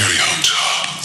Carry on, top.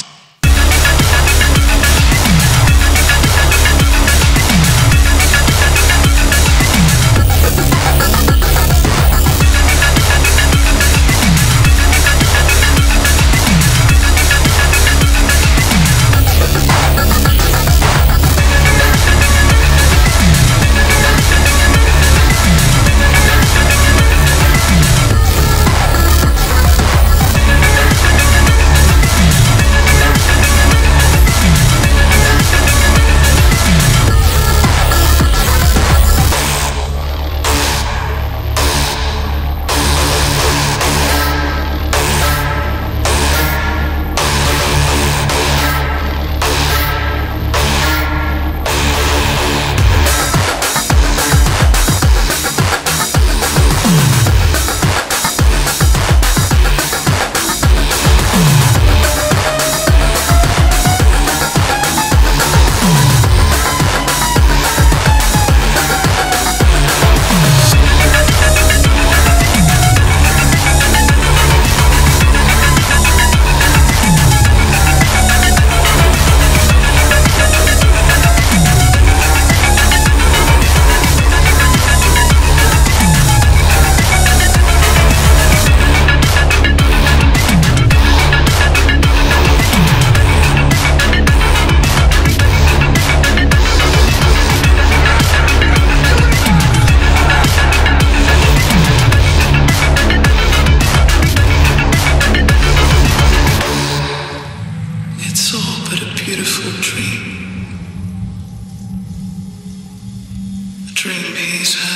String pieces.